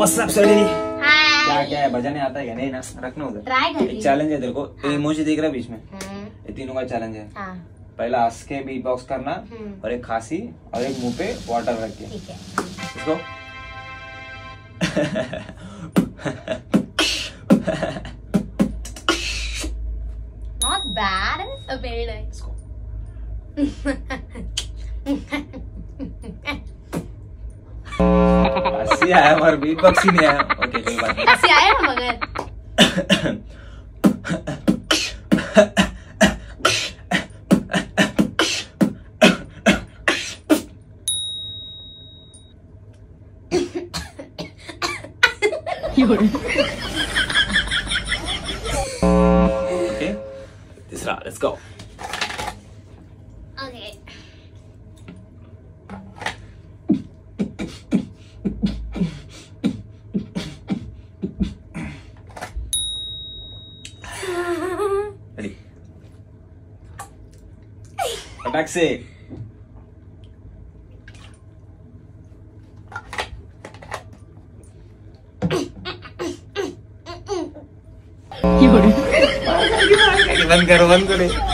WhatsApp salary हाय क्या क्या है? भजन आता है क्या? नहीं ना? रखना उधर। एक चैलेंज है तेरे को। हाँ। इमोजी देख रहा है बीच में? हम्म, ये तीनों का चैलेंज है। हाँ। पहला हंस के बीट बॉक्स करना हम्म। और एक खांसी और एक मुँह पे वाटर रख के। ठीक है। इसको नॉट बैड वेरी नाइस इसको हँसी आया मगर बीट बॉक्स ही नहीं आया। ओके कोई बात नहीं। ऐसे आया ना मगर ओके तीसरा let's go okay फटाक से बंद करो बंद करो